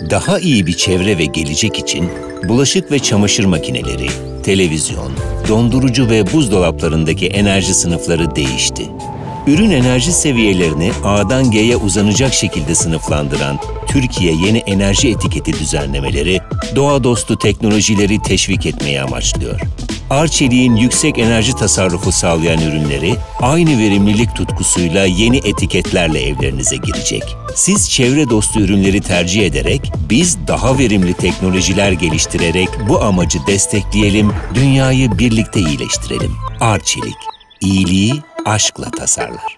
Daha iyi bir çevre ve gelecek için bulaşık ve çamaşır makineleri, televizyon, dondurucu ve buzdolaplarındaki enerji sınıfları değişti. Ürün enerji seviyelerini A'dan G'ye uzanacak şekilde sınıflandıran Türkiye Yeni Enerji Etiketi düzenlemeleri, doğa dostu teknolojileri teşvik etmeyi amaçlıyor. Arçelik'in yüksek enerji tasarrufu sağlayan ürünleri aynı verimlilik tutkusuyla yeni etiketlerle evlerinize girecek. Siz çevre dostu ürünleri tercih ederek, biz daha verimli teknolojiler geliştirerek bu amacı destekleyelim, dünyayı birlikte iyileştirelim. Arçelik, iyiliği aşkla tasarlar.